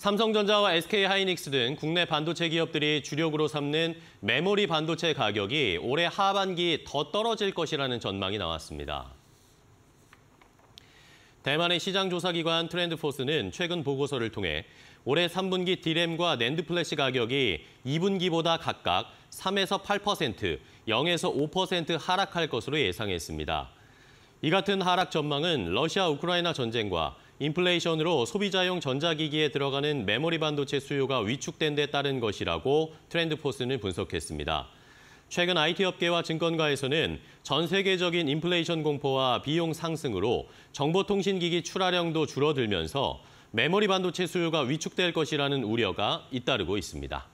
삼성전자와 SK하이닉스 등 국내 반도체 기업들이 주력으로 삼는 메모리 반도체 가격이 올해 하반기 더 떨어질 것이라는 전망이 나왔습니다. 대만의 시장조사기관 트렌드포스는 최근 보고서를 통해 올해 3분기 디램과 낸드 플래시 가격이 2분기보다 각각 3에서 8%, 0에서 5% 하락할 것으로 예상했습니다. 이 같은 하락 전망은 러시아 우크라이나 전쟁과 인플레이션으로 소비자용 전자기기에 들어가는 메모리 반도체 수요가 위축된 데 따른 것이라고 트렌드포스는 분석했습니다. 최근 IT 업계와 증권가에서는 전 세계적인 인플레이션 공포와 비용 상승으로 정보통신기기 출하량도 줄어들면서 메모리 반도체 수요가 위축될 것이라는 우려가 잇따르고 있습니다.